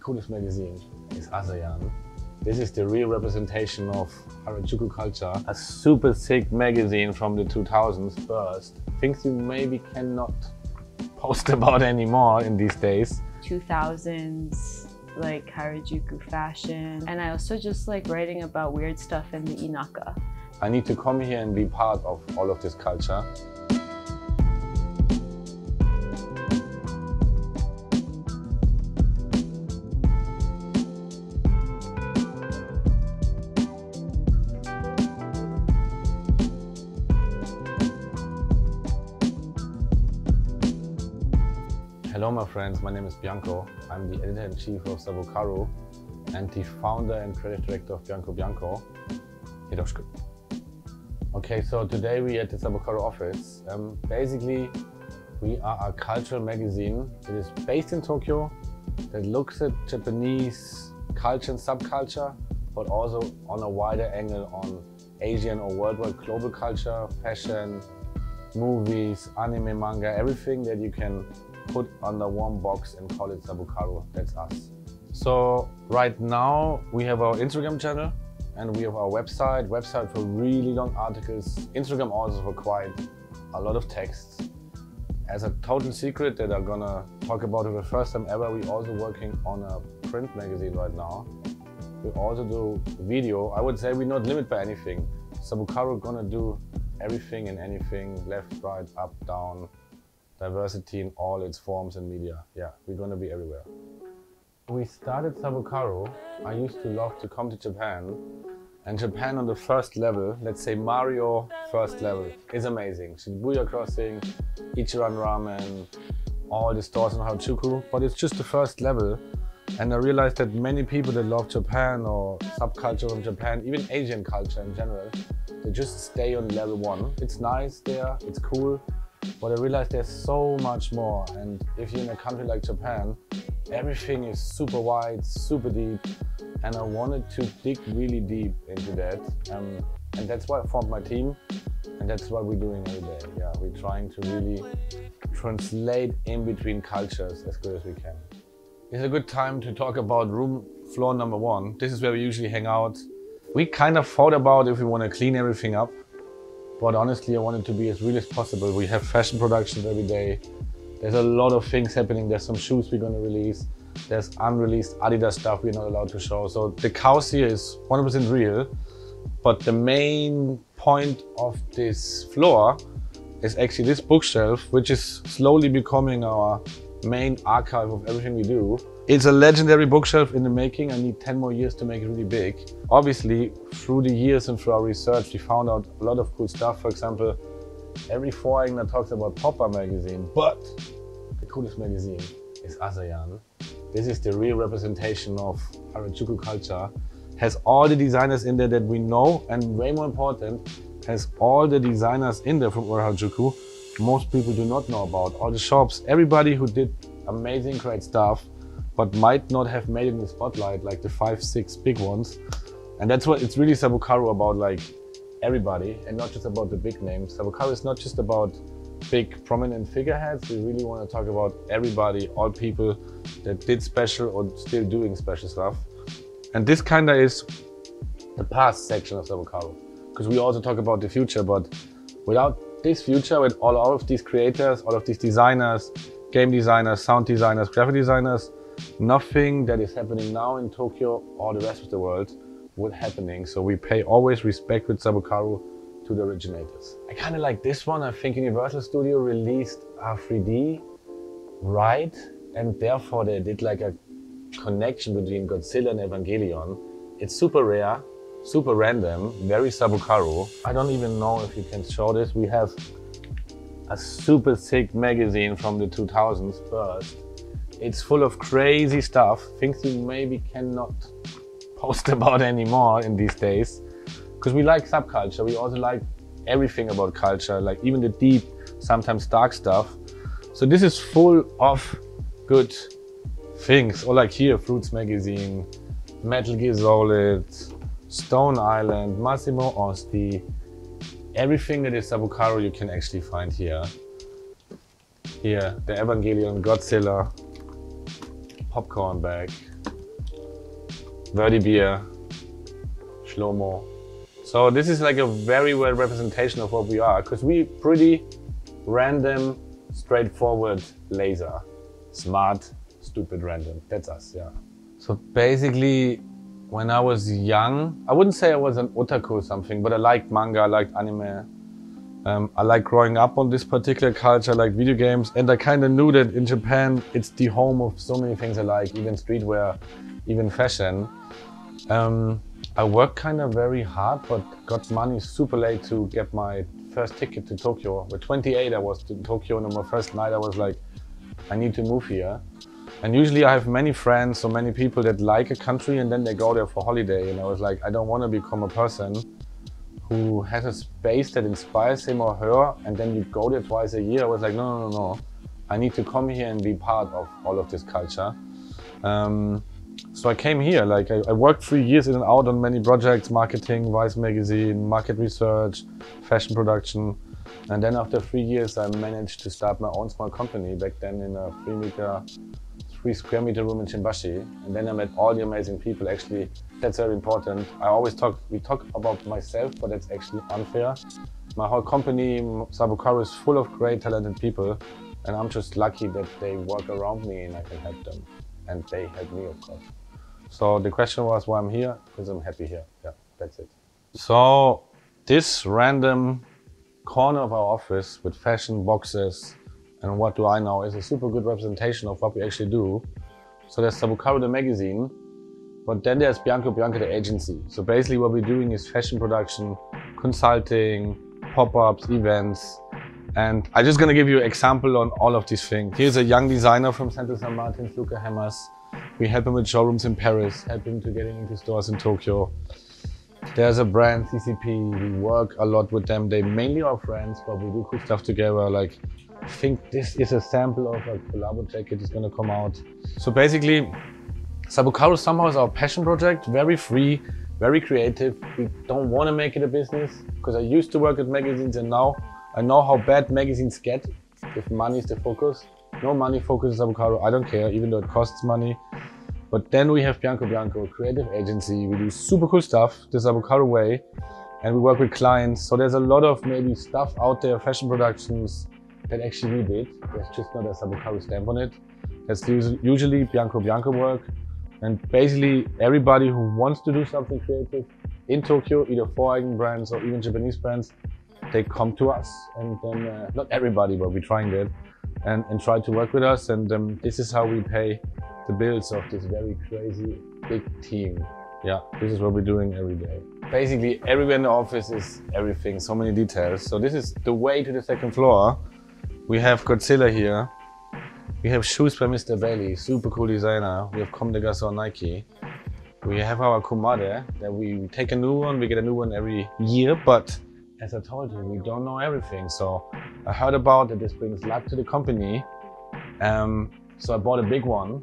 coolest magazine is Asayan. This is the real representation of Harajuku culture. A super sick magazine from the 2000s first. Things you maybe cannot post about anymore in these days. 2000s like Harajuku fashion and I also just like writing about weird stuff in the Inaka. I need to come here and be part of all of this culture. Friends, my name is Bianco. I'm the editor-in-chief of Sabukaru and the founder and creative director of Bianco Bianco. Hiroshku. Okay, so today we at the Sabukaru office. Um, basically, we are a cultural magazine that is based in Tokyo, that looks at Japanese culture and subculture, but also on a wider angle on Asian or worldwide global culture, fashion, movies, anime, manga, everything that you can put under one box and call it Sabukaru. That's us. So right now we have our Instagram channel and we have our website, website for really long articles. Instagram also for quite a lot of texts. As a total secret that I'm gonna talk about for the first time ever, we're also working on a print magazine right now. We also do video. I would say we're not limited by anything. Sabukaru gonna do everything and anything, left, right, up, down, diversity in all its forms and media. Yeah, we're gonna be everywhere. We started Sabukaru. I used to love to come to Japan. And Japan on the first level, let's say Mario first level, is amazing. Shibuya Crossing, Ichiran Ramen, all the stores in Harajuku. But it's just the first level. And I realized that many people that love Japan or subculture from Japan, even Asian culture in general, they just stay on level one. It's nice there, it's cool, but I realized there's so much more. And if you're in a country like Japan, everything is super wide, super deep. And I wanted to dig really deep into that. Um, and that's why I formed my team. And that's what we're doing every day. Yeah, we're trying to really translate in between cultures as good as we can. It's a good time to talk about room floor number one. This is where we usually hang out. We kind of thought about if we want to clean everything up but honestly, I want it to be as real as possible. We have fashion productions every day. There's a lot of things happening. There's some shoes we're going to release. There's unreleased Adidas stuff we're not allowed to show. So the chaos here is 100% real. But the main point of this floor is actually this bookshelf, which is slowly becoming our main archive of everything we do. It's a legendary bookshelf in the making. I need 10 more years to make it really big. Obviously, through the years and through our research, we found out a lot of cool stuff. For example, every foreigner talks about Popeye magazine, but the coolest magazine is Asayan. This is the real representation of Harajuku culture. Has all the designers in there that we know, and way more important, has all the designers in there from Harajuku most people do not know about. All the shops, everybody who did amazing, great stuff, but might not have made it in the spotlight, like the five, six big ones. And that's what it's really Sabukaru about, like everybody, and not just about the big names. Sabukaru is not just about big prominent figureheads. We really want to talk about everybody, all people that did special or still doing special stuff. And this kind of is the past section of Sabukaru, because we also talk about the future, but without this future with all, all of these creators, all of these designers, game designers, sound designers, graphic designers, nothing that is happening now in Tokyo or the rest of the world would happening. So we pay always respect with Sabukaru to the originators. I kind of like this one. I think Universal Studio released a 3D right and therefore they did like a connection between Godzilla and Evangelion. It's super rare super random, very Sabukaru. I don't even know if you can show this. We have a super sick magazine from the 2000s first. It's full of crazy stuff, things you maybe cannot post about anymore in these days. Because we like subculture, we also like everything about culture, like even the deep, sometimes dark stuff. So this is full of good things. Or like here, Fruits Magazine, Metal Gear Solid, Stone Island, Massimo Osti, everything that is Sabukaru you can actually find here. Here, the Evangelion, Godzilla, popcorn bag, Verdy Beer, Shlomo. So this is like a very well representation of what we are, because we pretty random, straightforward laser. Smart, stupid, random. That's us, yeah. So basically, when I was young, I wouldn't say I was an otaku or something, but I liked manga, I liked anime. Um, I like growing up on this particular culture, I like video games, and I kind of knew that in Japan it's the home of so many things I like, even streetwear, even fashion. Um, I worked kind of very hard, but got money super late to get my first ticket to Tokyo. With 28, I was to Tokyo, and on my first night, I was like, I need to move here. And usually I have many friends or many people that like a country and then they go there for holiday. And I was like, I don't want to become a person who has a space that inspires him or her and then you go there twice a year. I was like, no, no, no, no. I need to come here and be part of all of this culture. Um, so I came here, like I, I, worked three years in and out on many projects, marketing, Vice magazine, market research, fashion production. And then after three years, I managed to start my own small company back then in a three meter three square meter room in Shimbashi. And then I met all the amazing people. Actually, that's very important. I always talk, we talk about myself, but that's actually unfair. My whole company, Sabukaru, is full of great, talented people. And I'm just lucky that they work around me and I can help them. And they help me, of course. So the question was why I'm here, because I'm happy here. Yeah, that's it. So this random corner of our office with fashion boxes, and what do I know is a super good representation of what we actually do. So there's Sabukaru the magazine, but then there's Bianco Bianco the agency. So basically what we're doing is fashion production, consulting, pop-ups, events. And I'm just gonna give you an example on all of these things. Here's a young designer from Central Saint Martin, Luca Hammers. We help him with showrooms in Paris, help him to getting into stores in Tokyo. There's a brand, CCP, we work a lot with them. They mainly are friends, but we do cool stuff together, like I think this is a sample of a collabo jacket that's gonna come out. So basically, Sabukaru somehow is our passion project, very free, very creative. We don't want to make it a business because I used to work at magazines and now I know how bad magazines get if money is the focus. No money focus is Sabukaru, I don't care, even though it costs money. But then we have Bianco Bianco, creative agency. We do super cool stuff, the Sabukaru way, and we work with clients. So there's a lot of maybe stuff out there, fashion productions, that actually we did. There's just not a Sabukaru stamp on it. That's usually Bianco Bianco work. And basically everybody who wants to do something creative in Tokyo, either foreign brands or even Japanese brands, they come to us and then, uh, not everybody, but we're trying that, and, and try to work with us. And um, this is how we pay the bills of this very crazy big team. Yeah, this is what we're doing every day. Basically, everywhere in the office is everything, so many details. So this is the way to the second floor. We have Godzilla here. We have shoes by Mr. Bailey, super cool designer. We have Comme des Garçons Nike. We have our Kumade that we take a new one, we get a new one every year, but as I told you, we don't know everything. So I heard about that this brings luck to the company. Um, so I bought a big one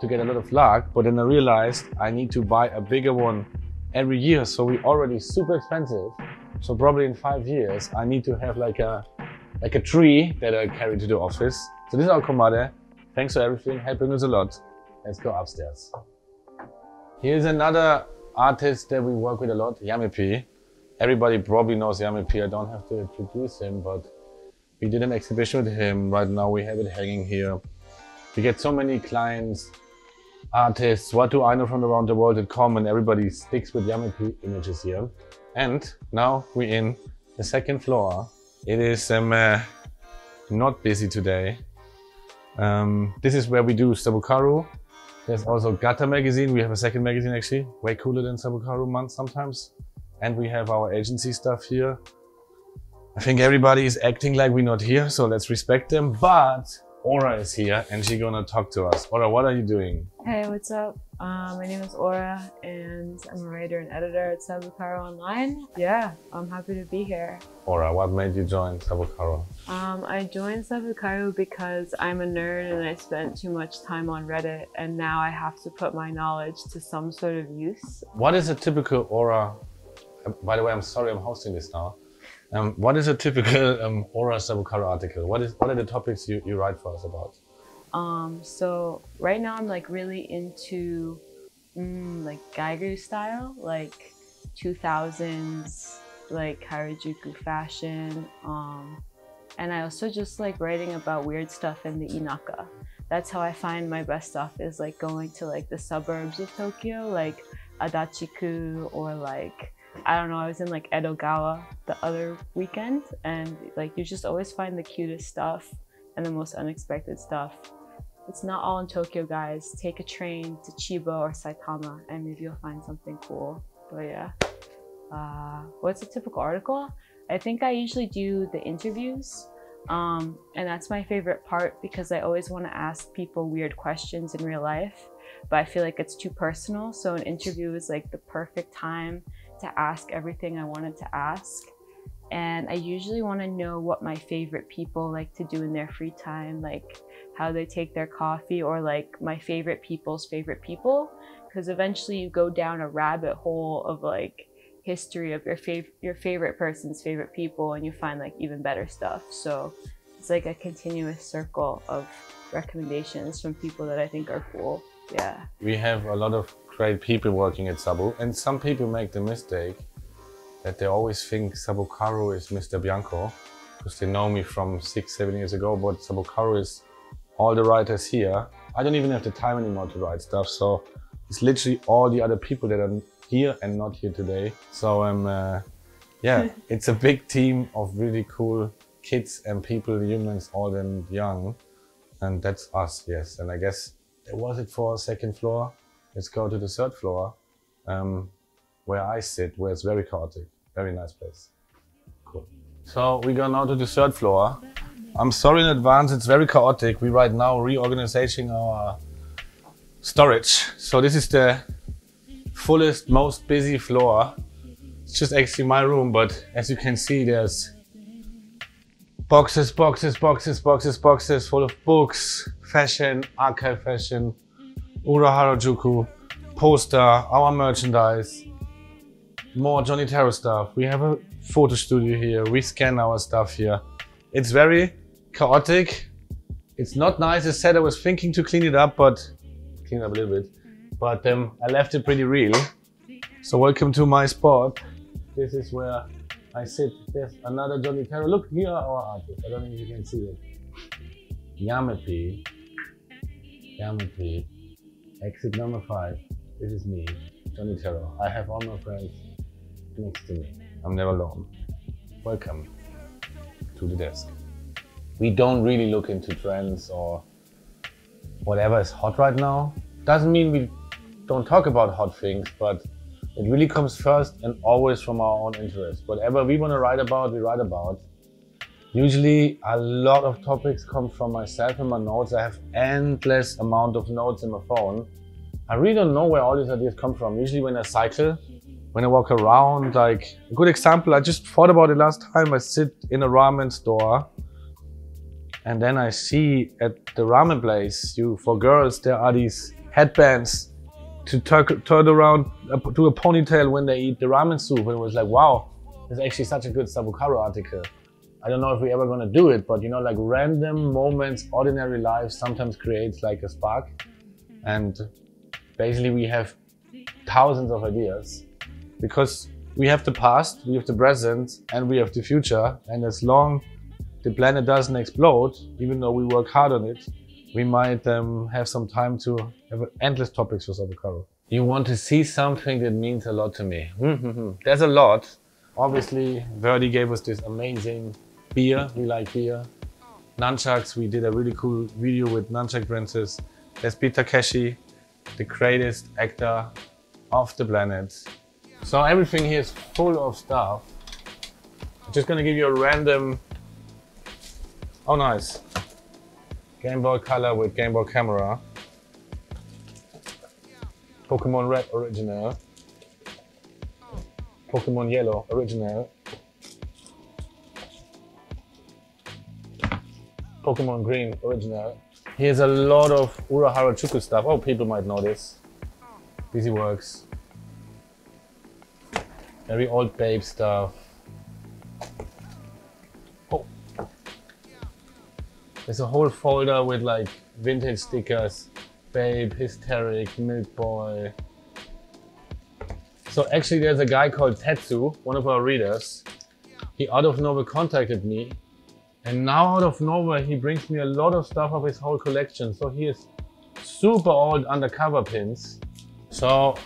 to get a lot of luck, but then I realized I need to buy a bigger one every year. So we already super expensive. So probably in five years, I need to have like a like a tree that I carry to the office. So this is our Kumade. Thanks for everything, helping us a lot. Let's go upstairs. Here's another artist that we work with a lot, Yamepi. Everybody probably knows Yamepi. I don't have to introduce him, but we did an exhibition with him. Right now we have it hanging here. We get so many clients, artists, what do I know from around the world come and everybody sticks with Yamepi images here. And now we're in the second floor it is um, uh, not busy today. Um, this is where we do Sabukaru. There's also Gata magazine. We have a second magazine actually, way cooler than Sabukaru month sometimes. And we have our agency stuff here. I think everybody is acting like we're not here, so let's respect them. But Aura is here and she's gonna talk to us. Aura, what are you doing? Hey, what's up? Um, my name is Aura and I'm a writer and editor at Sabukaru Online. Yeah, I'm happy to be here. Aura, what made you join Sabukaru? Um, I joined Sabukaru because I'm a nerd and I spent too much time on Reddit and now I have to put my knowledge to some sort of use. What is a typical Aura? By the way, I'm sorry I'm hosting this now. Um, what is a typical um, Aura Sabukaru article? What is what are the topics you, you write for us about? Um, so right now I'm like really into mm, like Geiger style, like 2000s, like Harajuku fashion. Um, and I also just like writing about weird stuff in the Inaka. That's how I find my best stuff is like going to like the suburbs of Tokyo, like Adachiku or like I don't know, I was in like Edogawa the other weekend and like you just always find the cutest stuff and the most unexpected stuff. It's not all in Tokyo, guys. Take a train to Chiba or Saitama and maybe you'll find something cool. But yeah. Uh, what's a typical article? I think I usually do the interviews. Um, and that's my favorite part because I always want to ask people weird questions in real life, but I feel like it's too personal. So an interview is like the perfect time to ask everything I wanted to ask. And I usually want to know what my favorite people like to do in their free time, like how they take their coffee or like my favorite people's favorite people. Because eventually you go down a rabbit hole of like history of your favorite your favorite person's favorite people and you find like even better stuff. So it's like a continuous circle of recommendations from people that I think are cool. Yeah. We have a lot of great people working at Sabu and some people make the mistake that they always think Sabukaru is Mr. Bianco because they know me from six, seven years ago, but Sabukaru is all the writers here. I don't even have the time anymore to write stuff, so it's literally all the other people that are here and not here today. So um, uh, yeah, it's a big team of really cool kids and people, humans, old and young. And that's us, yes. And I guess was it for second floor. Let's go to the third floor, um, where I sit, where it's very chaotic. Very nice place. Cool. So we go now to the third floor. I'm sorry in advance, it's very chaotic. We right now reorganizing our storage. So this is the fullest, most busy floor. It's just actually my room, but as you can see, there's boxes, boxes, boxes, boxes, boxes full of books, fashion, archive fashion, Ura Harajuku, poster, our merchandise, more Johnny Terror stuff. We have a photo studio here. We scan our stuff here. It's very chaotic. It's not nice. I said, I was thinking to clean it up, but clean up a little bit but um, I left it pretty real. So welcome to my spot. This is where I sit. There's another Johnny Terror. Look, here are our artists. I don't know if you can see it. Yamepi. Yamepi. Exit number five. This is me, Johnny Taro. I have all my friends next to me. I'm never alone. Welcome to the desk. We don't really look into trends or whatever is hot right now. Doesn't mean we don't talk about hot things, but it really comes first and always from our own interest. Whatever we want to write about, we write about. Usually a lot of topics come from myself and my notes. I have endless amount of notes in my phone. I really don't know where all these ideas come from. Usually when I cycle, when I walk around, like a good example, I just thought about it last time. I sit in a ramen store and then I see at the ramen place, you for girls, there are these headbands to turn around uh, to a ponytail when they eat the ramen soup. And it was like, wow, it's actually such a good Sabukaru article. I don't know if we're ever gonna do it, but you know, like random moments, ordinary life sometimes creates like a spark. And basically we have thousands of ideas because we have the past, we have the present, and we have the future. And as long the planet doesn't explode, even though we work hard on it, we might um, have some time to have endless topics for Sabukaru. You want to see something that means a lot to me. There's a lot. Obviously, Verdy gave us this amazing beer. We like beer. Nunchucks, we did a really cool video with Nunchuck Princess. There's Beat Takeshi, the greatest actor of the planet. So everything here is full of stuff. I'm just gonna give you a random... Oh, nice. Game Boy Color with Game Boy Camera. Pokemon Red Original. Pokemon Yellow Original. Pokemon Green Original. Here's a lot of Urahara Harajuku stuff. Oh, people might know this. Busy Works. Very old Bape stuff. Oh. There's a whole folder with like vintage stickers, Bape, Hysteric, Milk Boy, So actually there's a guy called Tetsu, one of our readers. He out of nowhere contacted me and now out of nowhere he brings me a lot of stuff of his whole collection. So he is super old undercover pins. So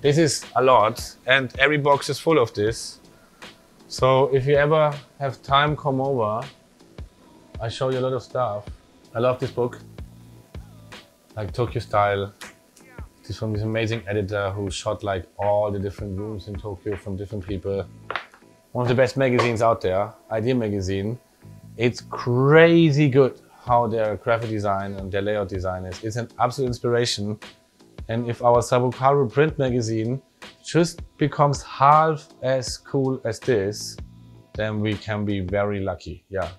this is a lot and every box is full of this. So if you ever have time, come over. I show you a lot of stuff. I love this book, like Tokyo Style. This from this amazing editor who shot like all the different rooms in Tokyo from different people. One of the best magazines out there, Idea Magazine. It's crazy good how their graphic design and their layout design is. It's an absolute inspiration. And if our Sabukaru print magazine just becomes half as cool as this, then we can be very lucky. Yeah,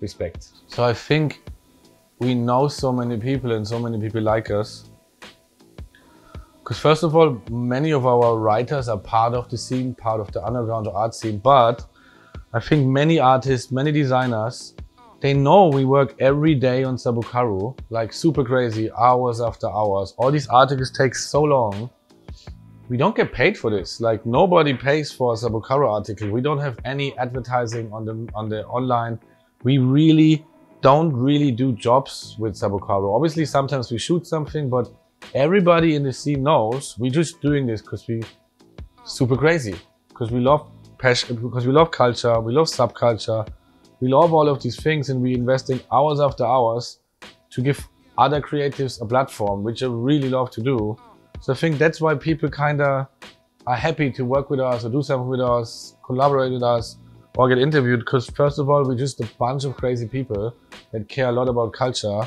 respect. So I think we know so many people and so many people like us. Because first of all, many of our writers are part of the scene, part of the underground art scene, but I think many artists, many designers, they know we work every day on Sabukaru, like super crazy, hours after hours. All these articles take so long. We don't get paid for this. Like nobody pays for a Sabukaru article. We don't have any advertising on the on the online. We really don't really do jobs with Sabukaru. Obviously, sometimes we shoot something, but everybody in the scene knows we're just doing this because we super crazy, because we love passion, because we love culture, we love subculture, we love all of these things, and we investing hours after hours to give other creatives a platform, which I really love to do. So I think that's why people kind of are happy to work with us or do something with us, collaborate with us, or get interviewed. Because first of all, we're just a bunch of crazy people that care a lot about culture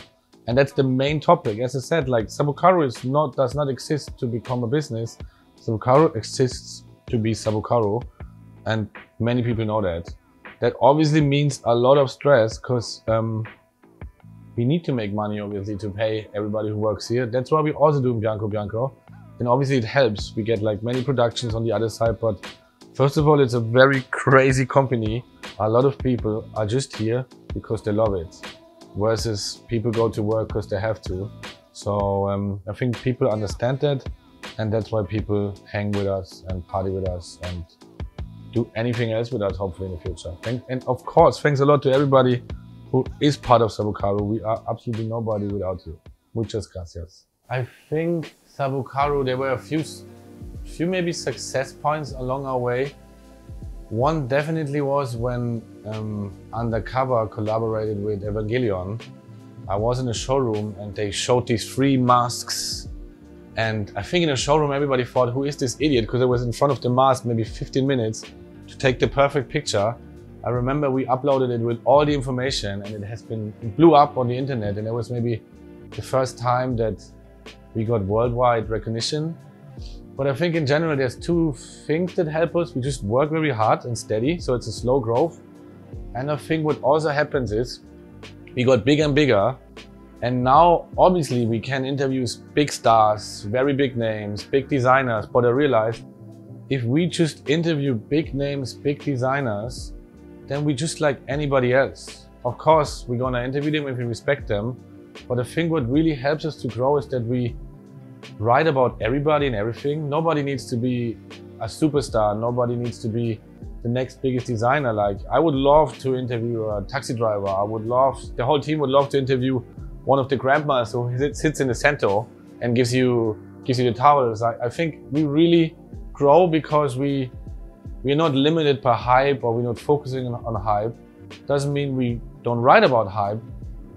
and that's the main topic. As I said, like Sabukaru is not does not exist to become a business. Sabukaru exists to be Sabukaru, and many people know that. That obviously means a lot of stress because um, we need to make money, obviously, to pay everybody who works here. That's why we also do Bianco Bianco. And obviously it helps. We get like many productions on the other side, but first of all, it's a very crazy company. A lot of people are just here because they love it versus people go to work because they have to. So um, I think people understand that and that's why people hang with us and party with us and do anything else with us hopefully in the future. And, and of course, thanks a lot to everybody who is part of Sabukaru. We are absolutely nobody without you. Muchas gracias. I think Sabukaru, there were a few, few maybe success points along our way. One definitely was when um, Undercover collaborated with Evangelion. I was in a showroom and they showed these three masks. And I think in the showroom everybody thought, who is this idiot? Because I was in front of the mask maybe 15 minutes to take the perfect picture. I remember we uploaded it with all the information and it has been, it blew up on the internet and it was maybe the first time that we got worldwide recognition but I think in general, there's two things that help us. We just work very hard and steady, so it's a slow growth. And I think what also happens is we got bigger and bigger. And now, obviously, we can interview big stars, very big names, big designers. But I realized if we just interview big names, big designers, then we just like anybody else. Of course, we're gonna interview them if we respect them. But I think what really helps us to grow is that we write about everybody and everything. Nobody needs to be a superstar. Nobody needs to be the next biggest designer. Like I would love to interview a taxi driver. I would love, the whole team would love to interview one of the grandmas who sits in the center and gives you gives you the towels. I, I think we really grow because we we're not limited by hype or we're not focusing on, on hype. Doesn't mean we don't write about hype,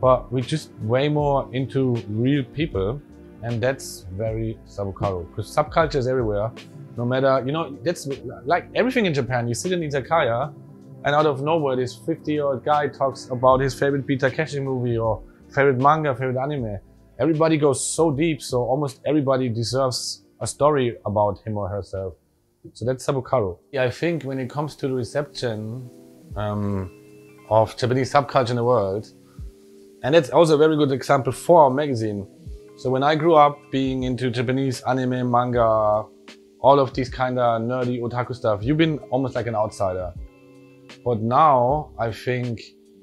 but we're just way more into real people and that's very Sabukaru because subculture is everywhere. No matter, you know, that's like everything in Japan. You sit in izakaya and out of nowhere this 50 year old guy talks about his favorite Beat Takeshi movie or favorite manga, favorite anime. Everybody goes so deep, so almost everybody deserves a story about him or herself. So that's Sabukaru. Yeah, I think when it comes to the reception um, of Japanese subculture in the world, and that's also a very good example for our magazine, so when I grew up being into Japanese anime, manga, all of these kind of nerdy otaku stuff, you've been almost like an outsider. But now I think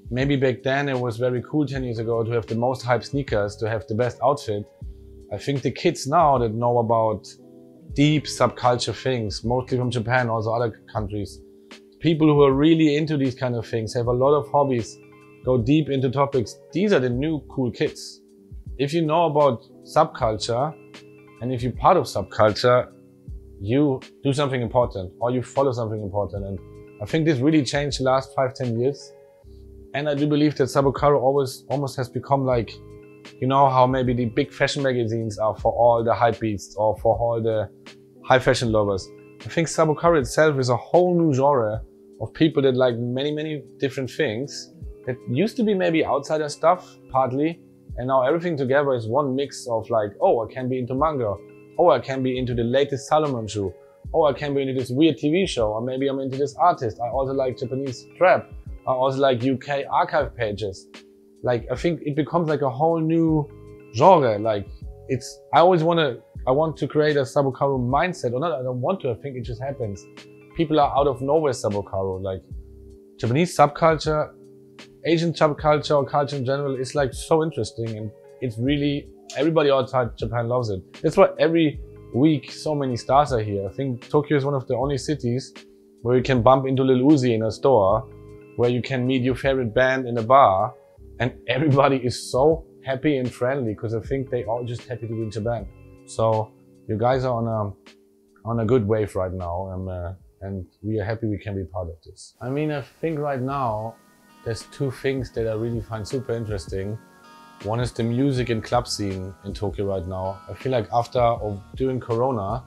maybe back then it was very cool 10 years ago to have the most hype sneakers, to have the best outfit. I think the kids now that know about deep subculture things, mostly from Japan, also other countries. People who are really into these kind of things, have a lot of hobbies, go deep into topics. These are the new cool kids. If you know about subculture and if you're part of subculture, you do something important or you follow something important. And I think this really changed the last five, ten years. And I do believe that Sabukaru always almost has become like, you know how maybe the big fashion magazines are for all the hype beasts or for all the high fashion lovers. I think Sabukaru itself is a whole new genre of people that like many, many different things that used to be maybe outsider stuff, partly, and now everything together is one mix of like, oh, I can be into manga. Oh, I can be into the latest Salomon shoe. Oh, I can be into this weird TV show. Or maybe I'm into this artist. I also like Japanese trap. I also like UK archive pages. Like, I think it becomes like a whole new genre. Like, it's, I always want to, I want to create a Sabukaru mindset. Or not, I don't want to, I think it just happens. People are out of nowhere Sabukaru. Like, Japanese subculture Asian subculture or culture in general is like so interesting and it's really, everybody outside Japan loves it. That's why every week so many stars are here. I think Tokyo is one of the only cities where you can bump into Lil Uzi in a store, where you can meet your favorite band in a bar and everybody is so happy and friendly because I think they all just happy to be in Japan. So you guys are on a, on a good wave right now and, uh, and we are happy we can be part of this. I mean, I think right now there's two things that I really find super interesting. One is the music and club scene in Tokyo right now. I feel like after or during Corona,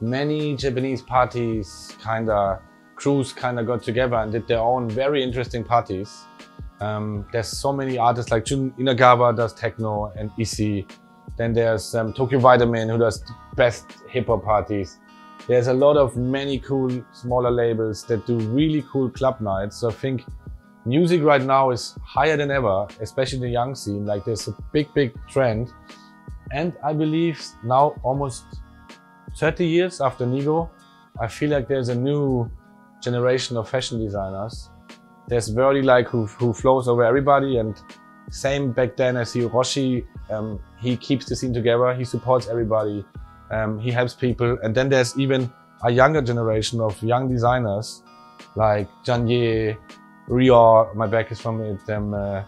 many Japanese parties kind of crews kind of got together and did their own very interesting parties. Um, there's so many artists like Jun Inagawa does techno and EC. Then there's um, Tokyo Vitamin who does best hip hop parties. There's a lot of many cool smaller labels that do really cool club nights. So I think Music right now is higher than ever, especially in the young scene. Like there's a big, big trend. And I believe now almost 30 years after Nigo, I feel like there's a new generation of fashion designers. There's Verdy like who, who flows over everybody and same back then as Hiroshi, um, he keeps the scene together, he supports everybody, um, he helps people. And then there's even a younger generation of young designers like Janye, Rior, my back is from it. Um, uh,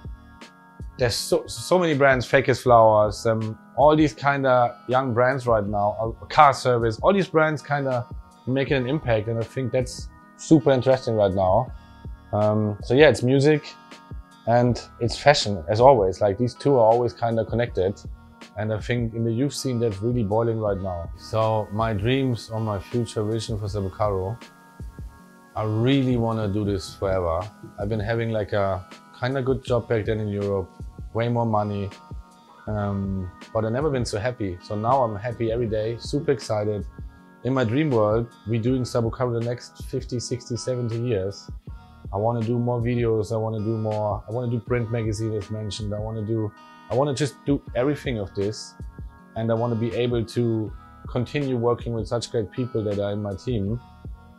there's so, so many brands, Fakest Flowers, um, all these kind of young brands right now, uh, car service, all these brands kind of making an impact. And I think that's super interesting right now. Um, so yeah, it's music and it's fashion as always. Like these two are always kind of connected. And I think in the youth scene, that's really boiling right now. So my dreams or my future vision for Sabukaru I really want to do this forever. I've been having like a kind of good job back then in Europe, way more money, um, but I've never been so happy. So now I'm happy every day, super excited. In my dream world, we're doing Sabukaru the next 50, 60, 70 years. I want to do more videos. I want to do more. I want to do print magazine as mentioned. I want to do, I want to just do everything of this. And I want to be able to continue working with such great people that are in my team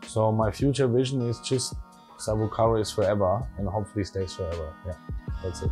so my future vision is just Sabukaru is forever and hopefully stays forever. Yeah, that's it.